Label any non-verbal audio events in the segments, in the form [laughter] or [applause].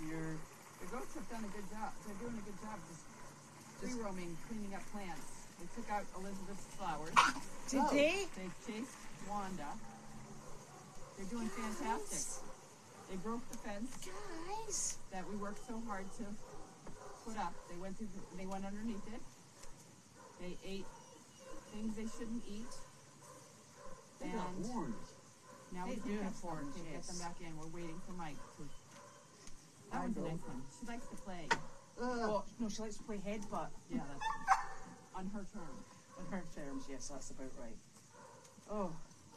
Dear. The goats have done a good job. They're doing a good job just free roaming, cleaning up plants. They took out Elizabeth's flowers. [gasps] Did Oh. they? They chased Wanda. They're doing fantastic. They broke the fence Guys. that we worked so hard to put up. They went through. The, they went underneath it. They ate things they shouldn't eat. They got And horns. now we They can do catch have them. horns, Can't get them yes. back in. We're waiting for Mike to. That I one's a know. nice one. She likes to play. Oh, no, she likes to play headbutt. Yeah, that's on her terms. On her terms, yes, that's about right. Oh,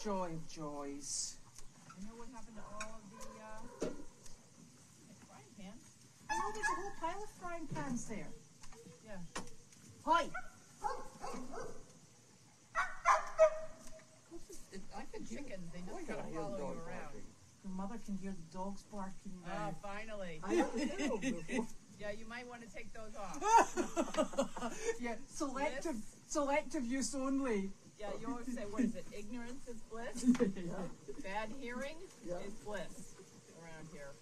joy of joys. You know what happened to all of the uh, frying pans? Oh, there's a whole pile of frying pans there. Yeah. Hi. It's like the chickens. They boy, just can kind of follow you around. Barking. Your mother can hear the dogs barking Ah, now. finally. I never did them before. Yeah, you might want to take those off. [laughs] yeah, selective, selective use only. Yeah, you always say, what is it? Ignorance is bliss. [laughs] yeah. Bad hearing Yeah. is bliss around here.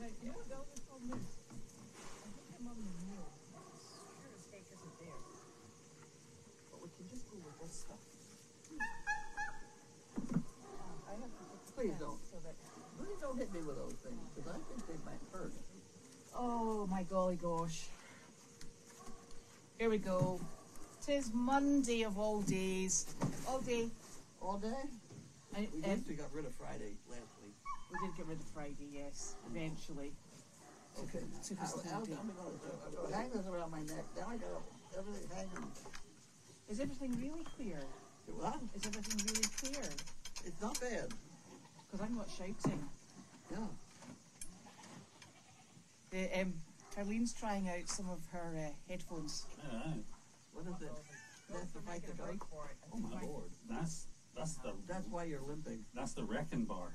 But you know what the other problem is? I think I'm on the meal. Sure as heck isn't there. But we can just go with this stuff. I have to put the Please fence don't. So that Please don't hit me with those things, because I think they might hurt. Oh my golly gosh. Here we go. Tis Monday of all days. All day. All day? And, We uh, and actually got rid of Friday last week. we did get rid of Friday, yes, mm-hmm. eventually. Okay. Took us I'll, I'll. I'm I'm gonna hang this around my neck. Now I got everything hanging. Is everything really clear? What? Is everything really clear? It's not bad. Because I'm not shouting. Yeah. The, um, Carlene's trying out some of her uh, headphones. Alright, What is it? That's the fight the making a break dog. for it. Oh my Mike- lord. that's that's the That's why you're limping. that's the wrecking bar.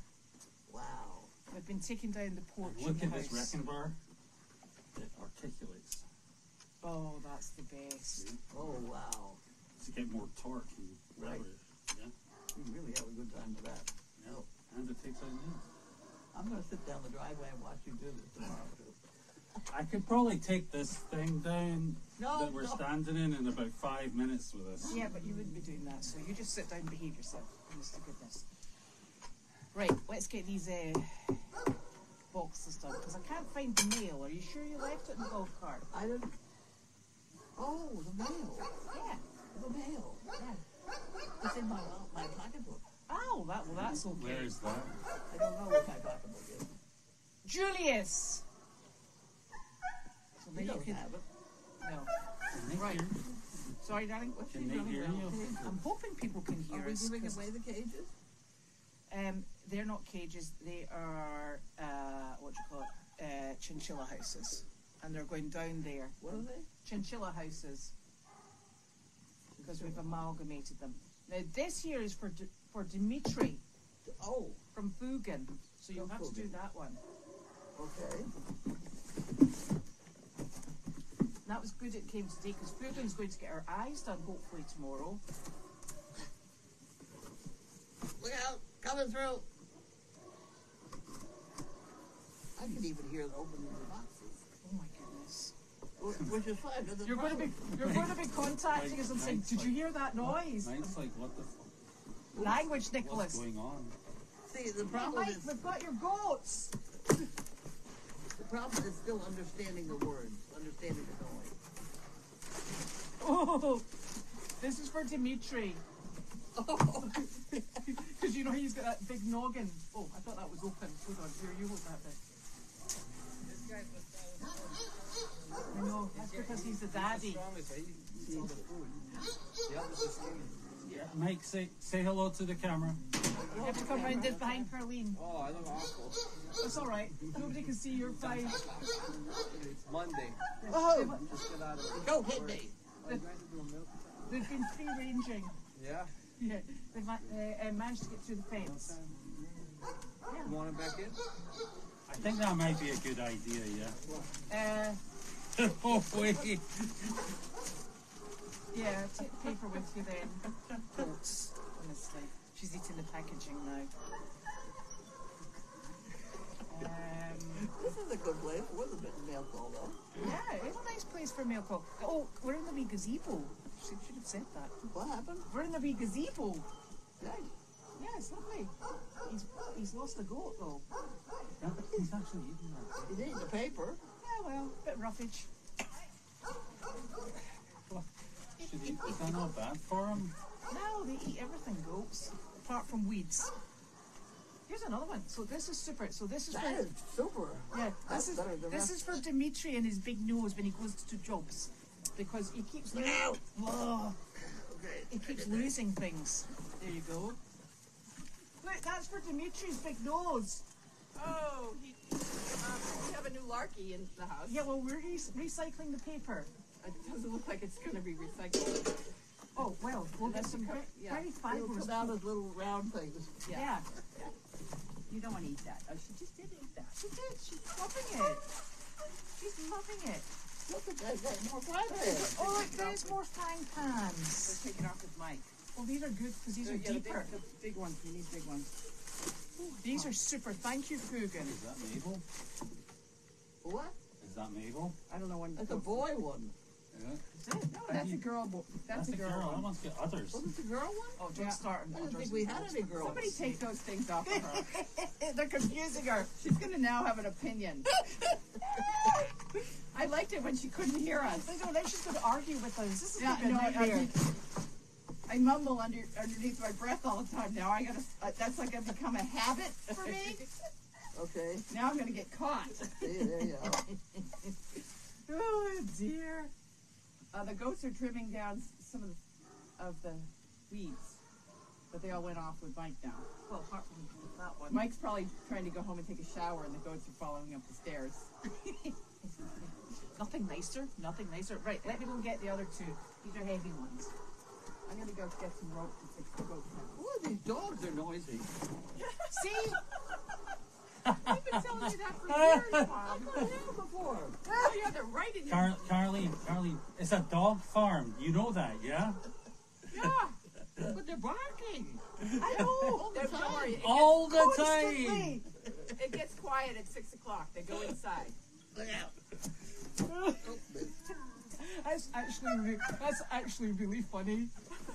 Wow. We've been taking down the porch Look in the at this house. wrecking bar. It articulates Oh, that's the best. Oh wow. to get more torque and Right. Yeah, You really have a good time with that. yeah. And it takes out nails. I'm gonna sit down the driveway and watch you do this tomorrow too. I could probably take this thing down No, that we're no. standing in in about five minutes with us. Yeah, but you wouldn't be doing that, so you just sit down and behave yourself. Honest to goodness. Right, let's get these uh, boxes done, because I can't find the mail. Are you sure you left it in the golf cart? I don't. Oh, the mail. Yeah. The mail. yeah. It's in my my pocketbook. Oh, that, well, that's okay. Where is that? I don't know what my pocketbook is. Julius! So You then you don't can. have it. No. Right. hear- Sorry, darling. What's Can they hear cages? I'm hoping people can hear Are we us. giving 'cause, away the cages? Um, they're not cages. They are uh, what do you call it? Uh, chinchilla houses, and they're going down there. What are they? Chinchilla houses because we've amalgamated them. Now this here is for D- for Dimitri Oh, from Fugan, so you'll have to do that one. okay. That was good. It came today because Fugan's going to get her eyes done hopefully tomorrow. Look out! Coming through. I can even hear the opening of the boxes, Oh my goodness! which is fine. You're going to be you're going to be contacting us and saying, Mike's "Did you hear that noise?" Mike's like, what the fuck? Language, What's Nicholas. going on? See, the Hey, problem Mike, is we've got your goats. [laughs] the problem is still understanding the words, understanding the noise. Oh, this is for Dimitri. Oh, [laughs] Because you know he's got that big noggin. Oh, I thought that was open. Hold on, here, you hold that bit. This guy's the I know, that's because he's the daddy. strongest. He eats all the food. The others are skinny. Mike, say say hello to the camera. You have to come round this behind Carlene. Oh, I look awful. It's all right. Nobody can see your fine. It's Monday. oh, Just get out of it. go hit me! You guys are doing milk? They've been free ranging. Yeah? Yeah, they've ma- uh, uh, managed to get through the fence. You want him back in? I think that might be a good idea. Yeah. Uh, [laughs] oh wait. yeah, take the paper with you then. Goats, honestly. She's eating the packaging now. Um, This is a good place. It was a bit mail though. Yeah, it's a nice place for mail. Oh, we're in the wee gazebo. Should, should have said that. What happened? We're in the wee gazebo. Nice. Yeah, it's lovely. He's he's lost a goat though. Yeah, he's actually eating that. You need the paper. Yeah, well, bit roughage. Should he, is that not bad for him? No, they eat everything, goats, apart from weeds. Here's another one. So this is super. So this is That for is super. yeah. That's This is better than this that. is for Dimitri and his big nose when he goes to jobs, because he keeps Look lo- Okay. he keeps losing things. There you go. Look, that's for Dimitri's big nose. Oh, he, um, we have a new Larky in the house. Yeah, well, we're re- recycling the paper. It doesn't look like it's going to be recycled. Oh well, we'll get That's some the very, yeah. very It'll fibrous. come out as little round things. Yeah. You don't want to eat that. Oh, she just did eat that. she did. She's loving it. She's loving it. Look at that. Got more fry there. Oh, look, there's more frying pans. Take it off his mic. Well, these are good because these uh, are Yeah, the big, deeper. the big ones. You need big ones. These are super. Thank you, Fugan. Is that Mabel? What? Is that Mabel? I don't know when. That's a boy one. Yeah. No, that's a girl. bo- That's, That's a girl. I one. want to get others. Was it the girl one? Oh, don't Yeah. start. I didn't think we had any girls. Somebody take those things off of her. [laughs] They're confusing her. She's going to now have an opinion. [laughs] I liked it when she couldn't hear us. I know, then she's going to argue with us. This is Yeah, yeah, no, I, nightmare. mean, I mumble under underneath my breath all the time. Now I gotta. Uh, that's like gonna become a habit for me. [laughs] Okay. now I'm gonna get caught. See, there you are. oh dear. Uh, the goats are trimming down some of the, of the weeds, but they all went off with Mike now. well, apart from that one. Mike's probably trying to go home and take a shower, and the goats are following up the stairs. [laughs] Nothing nicer. Nothing nicer. Right, let me go get the other two. These are heavy ones. I'm gonna go get some rope to fix the goats. Oh, these dogs are noisy. [laughs] See? [laughs] I've been telling you that for years, Mom. I've never before. Yeah, they're right in your Car- Carly, Carly, it's a dog farm. You know that, yeah? yeah. But they're barking. I know. Don't worry. It gets, All the time. It gets quiet at six o'clock. They go inside. Look [laughs] out. That's actually re- that's actually really funny.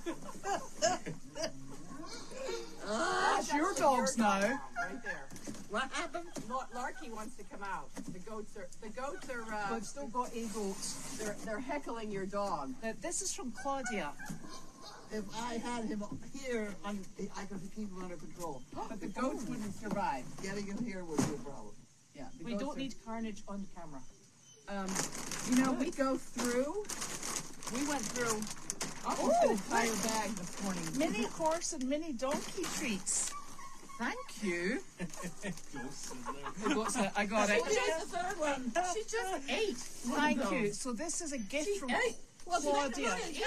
[laughs] That's your dogs now. Right there. What happened? Larky wants to come out. The goats are. The goats are. Uh, I've still got eagles. they're they're heckling your dog. Now, this is from Claudia. If I had him here, un- I could keep him under control. But the goats wouldn't survive. Getting him here would be a problem. Yeah. We don't need carnage on camera. Um, you know, we go through. We went through almost Oh, an entire bag this morning. Mini horse and mini donkey treats. Thank you. Ghosts in. I got it. I got it. Here's the third one. She just ate. Thank you. So this is a gift from Hey, well, [laughs] Claudia. You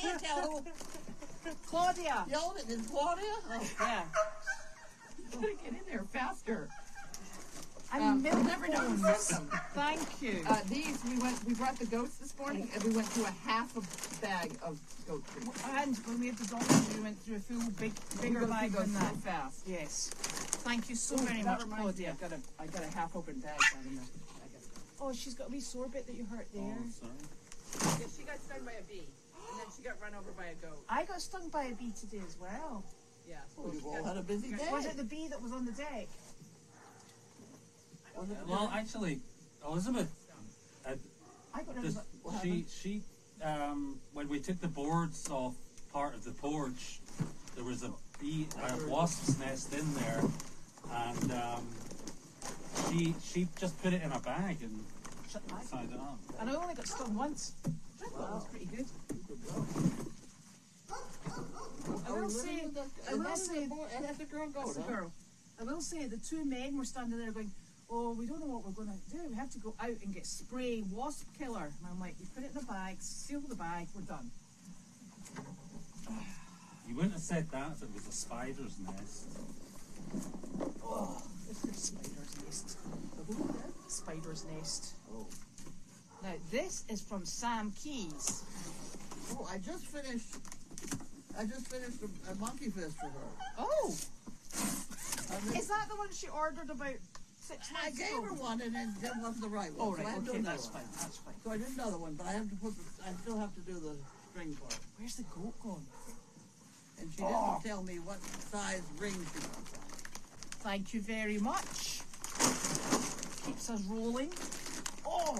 can't tell who Claudia. yelled it. Is Claudia? Oh, Yeah. Gotta get in there faster. And Um, milk you'll never know who bones. sent them. Thank you. Uh, these we went. We brought the goats this morning, and we went through a half a bag of goat treats. and when we had the donkeys, we went through a full big, bigger We bag than that. so fast. Yes. Thank you so very much, reminds me, Claudia. I got a I got a half open bag down in the. I guess. Oh, she's got a wee sore bit that you hurt there. Oh, sorry. Yeah, she got stung by a bee, and then she got run over by a goat. [gasps] I got stung by a bee today as well. Yeah. well, you've all had a busy day. Was it the bee that was on the deck? Was it Well, actually, Elizabeth, uh, I this, of it. What she, she, um, when we took the boards off part of the porch, there was a bee, a wasp's nest in there, and um, she, she just put it in a bag and Shut my tied it up. And I only got stung once. I thought it was pretty good. I we will living say, I will that say, the and that's a girl goat, that's the huh? girl. I will say the two men were standing there going, "Oh, we don't know what we're going to do. We have to go out and get spray wasp killer." And I'm like, "You put it in a bag, seal the bag, we're done." [sighs] You wouldn't have said that if it was a spider's nest. Oh, it's a spider's nest. A spider's nest. Oh. Now this is from Sam Keys. Oh, I just finished. I just finished a, a monkey fist for her. Oh, is that the one she ordered about six I gave ago. her one and then that wasn't the right one. Oh, so I right, have to do okay, another that's one. fine, that's fine. So I did another one, but I have to put. The, I still have to do the string part. Where's the goat gone? And she Oh. didn't ah. tell me what size ring she wants on. Thank you very much. Keeps us rolling. Oh,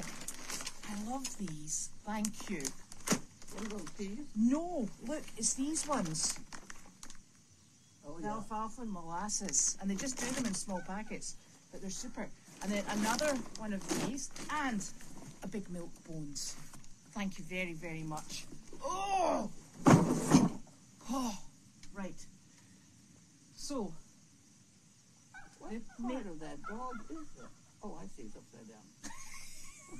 I love these. Thank you. What are those keys? No, look, it's these ones. Oh yeah. Alfalfa and molasses. And they just do them in small packets, but they're super. And then another one of these and a big milk bones. Thank you very, very much. Oh! Oh, right. So, What part of that dog is that? Oh, I see. It's upside down.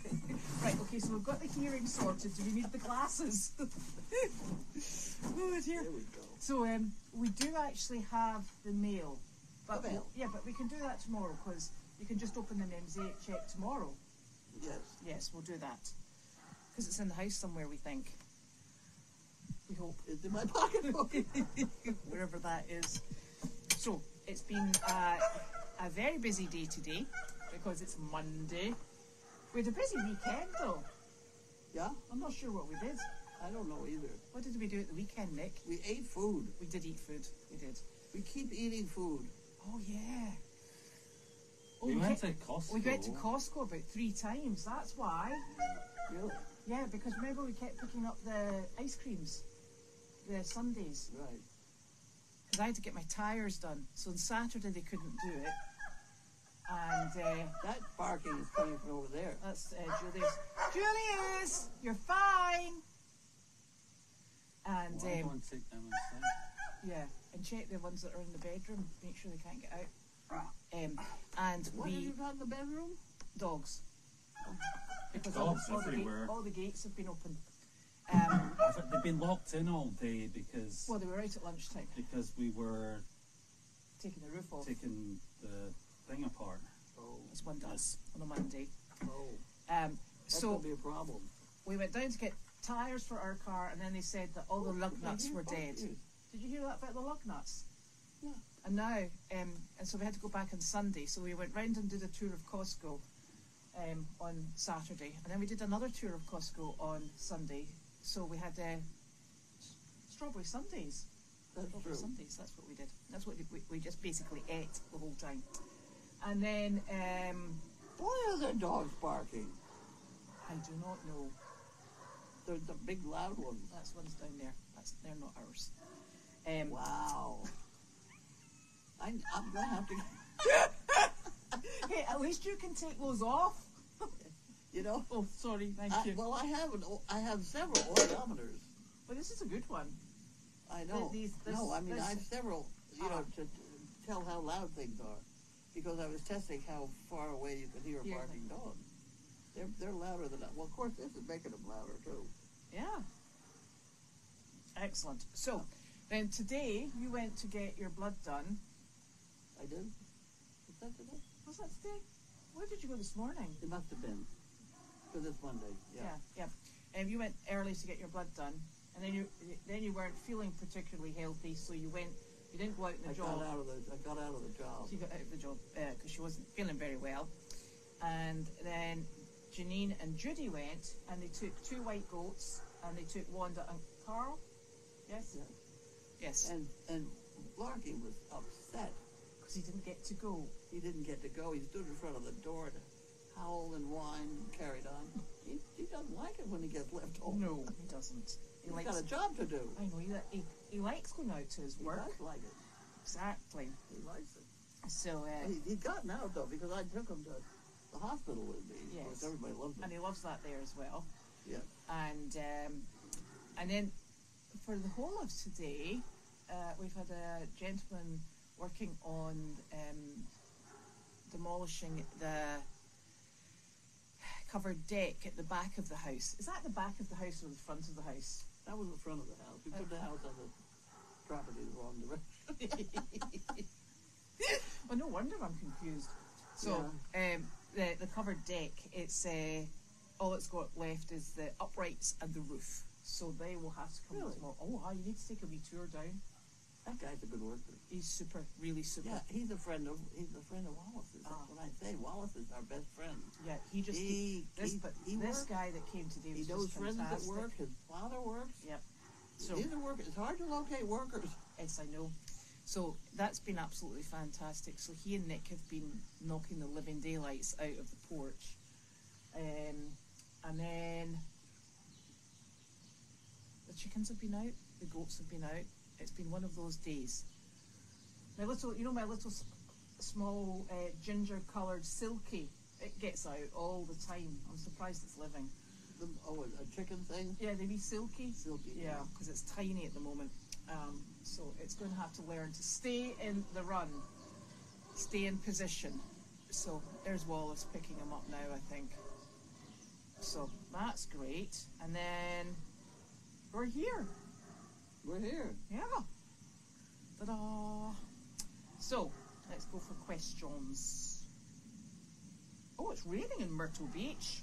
Okay. [laughs] right, okay, so we've got the hearing sorted. Do we need the glasses? [laughs] oh dear. There we go. So um, we do actually have the mail, but mail? yeah, but we can do that tomorrow because you can just open the mosaic check tomorrow. Yes. Yes, we'll do that because it's in the house somewhere. We think. We hope It's in my pocketbook. [laughs] wherever that is. So it's been uh, a very busy day today because it's Monday. We had a busy weekend though. yeah. I'm not sure what we did. I don't know either. What did we do at the weekend, Nick? We ate food. We did eat food. We did. We keep eating food. Oh yeah. Oh, We went ke- to Costco. We went to Costco about three times. That's why. Really? Yeah, because remember we kept picking up the ice creams, the sundaes, Right. because I had to get my tires done. So on Saturday they couldn't do it, and uh, That barking is coming from over there. that's uh, Julius. Julius, you're fine. And Well, um, going to take them inside. yeah, and check the ones that are in the bedroom. Make sure they can't get out. Um, and What have we you got in the bedroom? dogs. Because Dogs all, all, the gate, everywhere. all the gates have been open. Um, I think They've been locked in all day because well, they were out at lunchtime because we were taking the roof off, taking the thing apart. Oh, as one does on a Monday. oh. Um, That's so gonna be a problem. we went down to get tyres for our car, and then they said that all the lug nuts were dead. Did you hear that about the lug nuts? Yeah. And now, um, and so we had to go back on Sunday. So we went round and did a tour of Costco um, on Saturday, and then we did another tour of Costco on Sunday. So we had uh, strawberry sundaes. Strawberry. sundaes. That's what we did. That's what we, we just basically ate the whole time. And then um, Why are there dogs barking? I do not know. They're the big loud ones. That's one's down there. That's they're not ours. Um, Wow. I, I'm gonna have to, [laughs] Hey, at least you can take those off. [laughs] you know. Oh, sorry. Thank I, you. well, I have an, I have several odometers. But this is a good one. I know. these- this- no, I mean this- I have several. You Ah. know, to, to tell how loud things are, because I was testing how far away you can hear a barking dog. They're they're louder than that. Well, of course, this is making them louder too. Yeah. Excellent. So, then today you went to get your blood done. I did. Is that today? Was that today? Where did you go this morning? It must have been. Because it's Monday. Yeah. yeah. yeah. And you went early to get your blood done, and then you then you weren't feeling particularly healthy, so you went. You didn't go out in the I job. got out of the I got out of the job. She got out of the job uh, because she wasn't feeling very well. And then Janine and Judy went and they took two white goats and they took Wanda and Carl. Yes? Yes. Yes. And and Larky was upset. Because he didn't get to go. He didn't get to go. He stood in front of the door and howled and whined and carried on. [laughs] He, he doesn't like it when he gets left home. No, he doesn't. He He's likes. got a job to do. I know he, he, he likes going out to his He work. does like it. Exactly. He likes it. So, uh, He, he's gotten out though because I took him to the hospital with me. Of course, Yes. everybody loves him. and he loves that there as well. Yeah. And um, and then for the whole of today, uh, we've had a gentleman working on um, demolishing the covered deck at the back of the house. Is that the back of the house or the front of the house? That was the front of the house. We put the house on the property the wrong direction. well, [laughs] no wonder I'm confused. So um, the the covered deck, it's uh, all it's got left is the uprights and the roof. So they will have to come Really? tomorrow. Oh, wow, you need to take a wee tour down. That guy's a good worker. He's super, really super. Yeah, he's a friend of he's a friend of Wallace's. That's Ah. what I say. Wallace is our best friend. Yeah, he just he, this he, but he this guy that came today He was knows just friends fantastic. at work. His father works. Yep. So These are workers. It's hard to locate workers. yes, I know. So that's been absolutely fantastic. So he and Nick have been knocking the living daylights out of the porch, um, and then the chickens have been out, the goats have been out. It's been one of those days. My little, you know, my little s- small uh, ginger-coloured silkie. It gets out all the time. I'm surprised it's living. The, oh, a, chicken thing. Yeah, they be silkie. Silkie. Yeah, because it's tiny at the moment. Um, so it's going to have to learn to stay in the run, stay in position. So there's Wallace picking him up now, I think. So that's great. And then we're here. We're here. Yeah. Ta-da. So let's go for questions. Oh, it's raining in Myrtle Beach.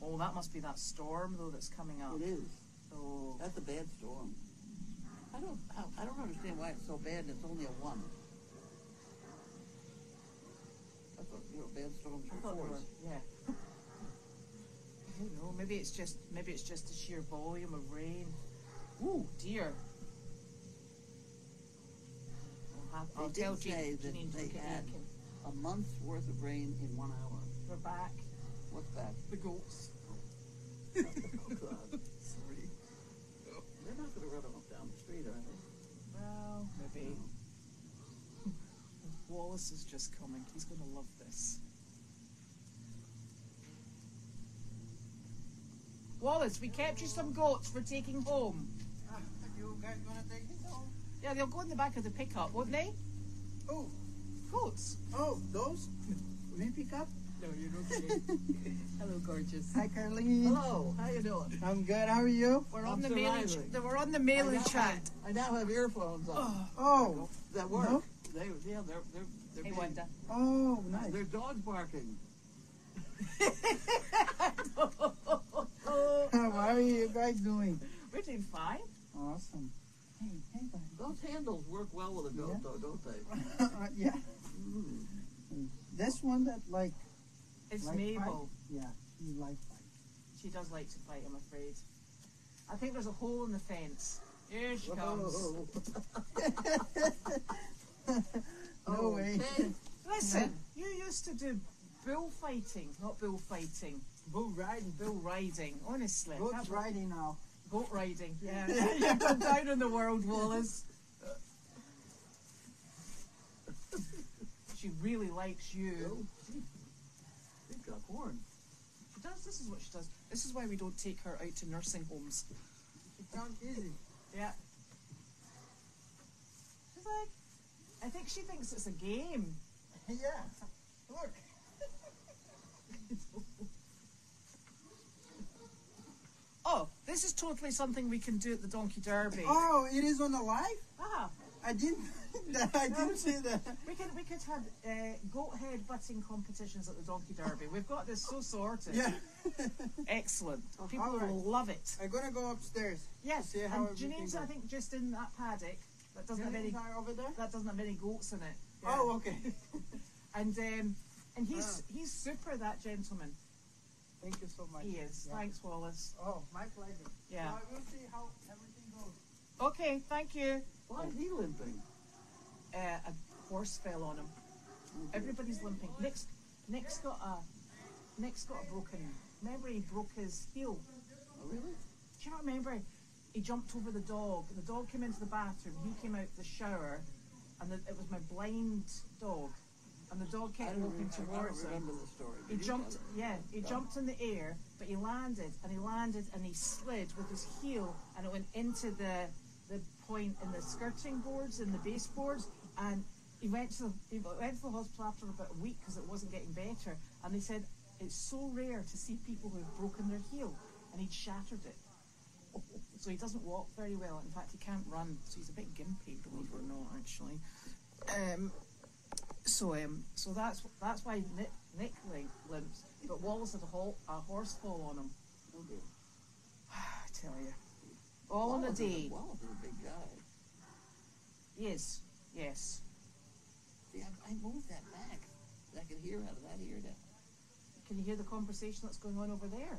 Oh, that must be that storm though that's coming up. It is. Oh. That's a bad storm. I don't. How, I don't understand why it's so bad and it's only a one. I thought you know bad storms were were, fours. yeah. I don't know. Maybe it's just maybe it's just the sheer volume of rain. Ooh, dear. I'll, have, They I'll tell that Janine they had- A month's worth of rain in one hour. We're back. What's that? The goats. oh God. Sorry. They're not going to run them up down the street, are they? Well, maybe. [laughs] Wallace is just coming. He's going to love this. Wallace, we kept you some goats for taking home. You guys gonna take it home? Yeah, they'll go in the back of the pickup, won't they? Oh, Goats. oh, those? Me pick up? No, you're okay. [laughs] Hello, gorgeous. Hi, Carlene. Hello. How you doing? I'm good. How are you? We're I'm on the mailing. Ch- we're on the I mailing now chat. have- I now have earphones on. Oh, that work. No? They, yeah, they're they're they're Hey, being, Wanda. oh, nice. Their dogs barking. [laughs] [laughs] [laughs] How are you guys doing? We're doing fine. Awesome. Hey, hey, buddy. Those handles work well with a goat, Yeah. though, don't they? [laughs] Uh, yeah. Mm. This one that like, It's Like Mabel. yeah, you like fight. She does like to fight, I'm afraid. I think there's a hole in the fence. Here she comes. [laughs] no way. Okay. Listen, you used to do bullfighting, not bullfighting, Bull riding. bull riding. Honestly, That- riding now. Boat riding. [laughs] Yeah, [laughs] you've gone down in the world, Wallace. She really likes you. Oh. They've got horns. She does. This is what she does. This is why we don't take her out to nursing homes. It sounds easy. Yeah. She's like, I think she thinks it's a game. [laughs] yeah. Look. Oh, this is totally something we can do at the Donkey Derby. Oh, it is on the live? Ah, I didn't. [laughs] I didn't see that. we could we could have uh, goat head butting competitions at the Donkey Derby. We've got this so sorted. Yeah. [laughs] Excellent. People All right. will love it. I'm gonna go upstairs. Yes, See how and Janine's I think just in that paddock that doesn't have any Janine's over there? that doesn't have any goats in it. Yeah. Oh, okay. and um, and he's Ah. he's super that gentleman. Thank you so much. He is. Yeah. Thanks, Wallace. Oh, my pleasure. Yeah. So I will see how everything goes. Okay, thank you. Why is he limping? Uh, a horse fell on him. Everybody's limping. Nick's Nick's got a Nick's got a broken. Remember he broke his heel. Oh, really? Do you not remember? He jumped over the dog. The dog came into the bathroom. He came out the shower, and the, it was my blind dog. And the dog kept don't, walking re- I don't towards him. the story. He jumped, yeah, he jumped in the air, but he landed, and he landed, and he slid with his heel, and it went into the the point in the skirting boards and the baseboards, and he went to the, he went to the hospital after about a week because it wasn't getting better, and they said it's so rare to see people who have broken their heel, and he'd shattered it. [laughs] So he doesn't walk very well. In fact, he can't run. So he's a bit gimpy, believe it or not, actually. Um, so um, so that's that's why Nick, Nick lim- limps. But Wallace had a, hol- a horse fall on him. Dear. [sighs] I tell you, all in a Wallace day. Wallace is a big guy. He is. Yes. See, I, I moved that back. I could hear out of that ear now. Can you hear the conversation that's going on over there?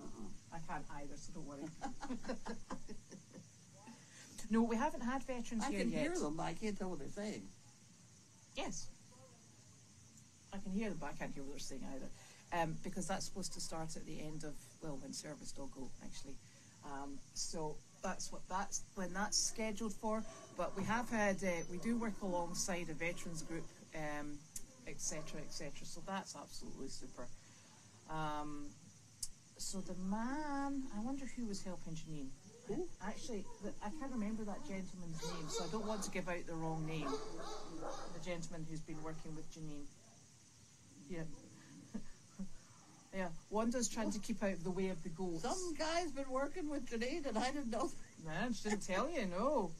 Uh-uh. I can't either, so don't worry. [laughs] no, we haven't had veterans I here can yet. hear them, but I can't tell what they're saying. Yes. I can hear them, but I can't hear what they're saying either. Um, because that's supposed to start at the end of, well, when service will go, actually. Um, so that's what that's when that's scheduled for. But we have had, uh, we do work alongside a veterans group, um, etc., etc. So that's absolutely super. Um, so the man, I wonder who was helping Janine. Who? Actually, I can't remember that gentleman's name, so I don't want to give out the wrong name. The gentleman who's been working with Janine. Yeah. [laughs] yeah. Wanda's trying to keep out of the way of the goats. Some guy's been working with Janine and I didn't know. Man, she didn't tell you, no.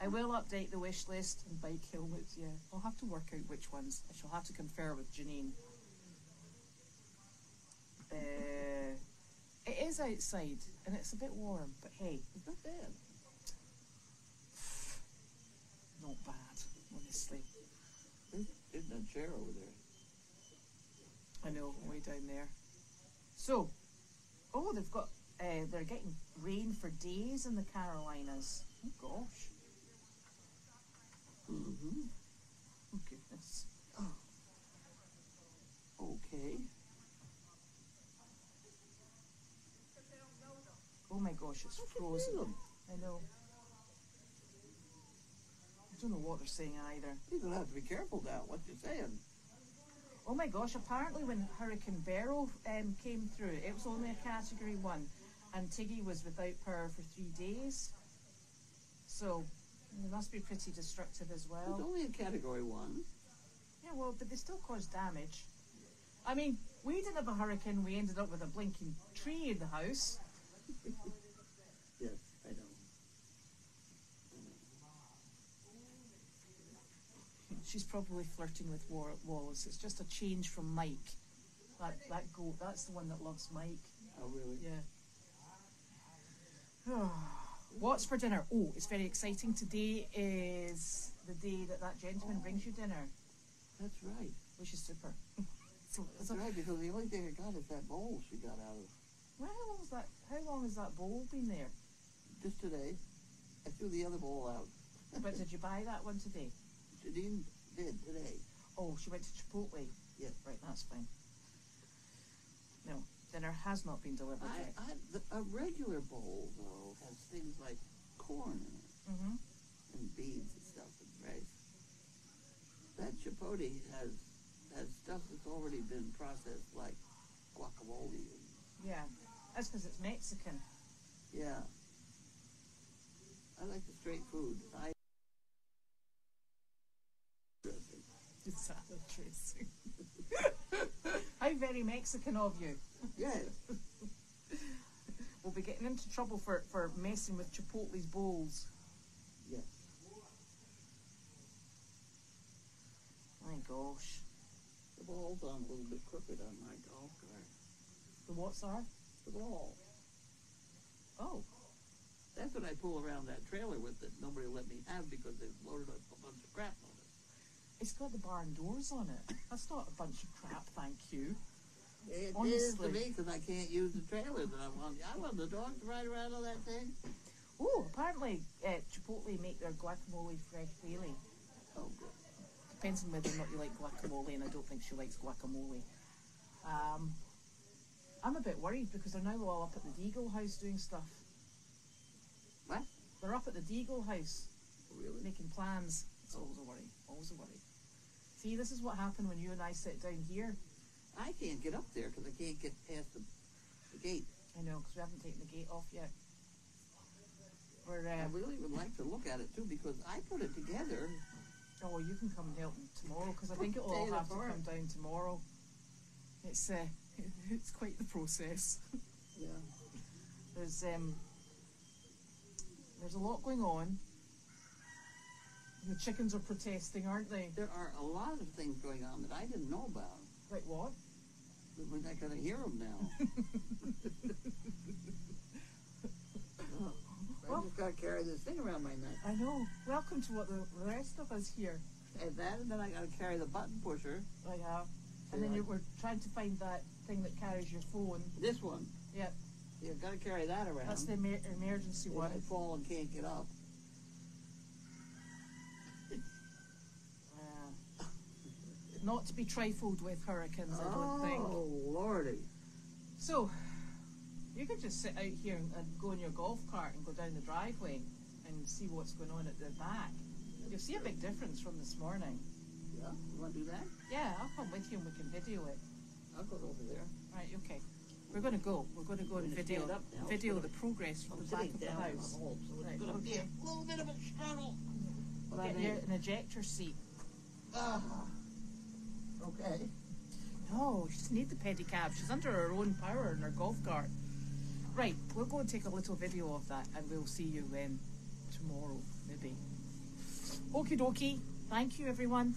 I will update the wish list and bike helmets, yeah. I'll have to work out which ones. I shall have to confer with Janine. Uh, it is outside and it's a bit warm, but hey, It's not bad. Not bad, honestly. There's, there's that chair over there. I know, way down there. So, oh, they've got, uh, they're getting rain for days in the Carolinas. Oh gosh, Mm-hmm. oh goodness. Okay. Oh my gosh, it's frozen. I know. Don't know what they're saying either. You're gonna have to be careful now. What you're saying. Oh my gosh, apparently when Hurricane Beryl um, came through, it was only a category one, and Tiggy was without power for three days. So, it must be pretty destructive as It's well. only a category one. Yeah, well, but they still cause damage. I mean, we didn't have a hurricane, we ended up with a blinking tree in the house. [laughs] Yes, I know. She's probably flirting with Wa- Wallace. It's just a change from Mike. That, that goat, that's the one that loves Mike. Oh, really? Yeah. [sighs] What's for dinner? Oh, it's very exciting. Today is the day that that gentleman oh. brings you dinner, That's right. which is super. [laughs] so, That's so, right, because the only thing I got is that bowl she got out of well, how long has that? How long has that bowl been there? just today. I threw the other bowl out. But [laughs] did you buy that one today? Janine did today. Oh, she went to Chipotle. Yeah. Right, that's fine. No, dinner has not been delivered I, yet. I, the, a regular bowl, though, has things like corn in it Mm-hmm. and beans and stuff and rice. That chipotle has has stuff that's already been processed, like guacamole. And, Yeah, that's because it's Mexican. yeah. I like the straight food. I dressing. Salad dressing. How very Mexican of you. Yes. We'll be getting into trouble for, for messing with Chipotle's bowls. Yes. My gosh. The ball's on a little bit crooked on my golf cart. The what's are? The ball. Oh, That's what I pull around that trailer with that nobody let me have because they've loaded up a bunch of crap on. It's got the barn doors on it. That's not a bunch of crap, thank you. It is Honestly. to me because I can't use the trailer that I want. I want the dog to ride around on that thing. Oh, apparently uh, Chipotle make their guacamole fresh daily. Oh, good. Depends on whether or not you like guacamole, and I don't think she likes guacamole. Um, I'm a bit worried because they're now all up at the Deagle house doing stuff. What? They're up at the Deagle house Really? making plans. It's always a worry. Always a worry. See, this is what happened when you and I sit down here. I can't get up there because I can't get past the, the gate. I know, because we haven't taken the gate off yet. We're, I uh, really would like to look at it too because I put it together. oh, you can come and help me tomorrow because I think it will all have to come down tomorrow. It's uh, [laughs] it's quite the process. Yeah. [laughs] There's um, there's a lot going on. The chickens are protesting, aren't they? There are a lot of things going on that I didn't know about. Like what? We're not going to hear them now. [laughs] [laughs] Oh, I just gotta carry this thing around my neck. I know. Welcome to what the rest of us here. And that, and then I gotta carry the button pusher. I have. And then you were trying to find that thing that carries your phone. This one. Yep. You've gotta carry that around. That's the emer- emergency if one. I fall and can't get up. Uh, not to be trifled with hurricanes, I don't think. Oh, lordy. So, you could just sit out here and, and go in your golf cart and go down the driveway and see what's going on at the back. You'll see a big difference from this morning. Yeah, you wanna do that? Yeah, I'll come with you and we can video it. I'll go over there. Right, okay. We're going to go. We're going to go and video video the progress from the back of the house. a it's Right, gonna be a little bit of a struggle. Get you an ejector seat. Ah. Okay. No, she doesn't need the pedicab. She's under her own power in her golf cart. Right, we'll go and take a little video of that and we'll see you then tomorrow, maybe. Okie dokie. Thank you, everyone.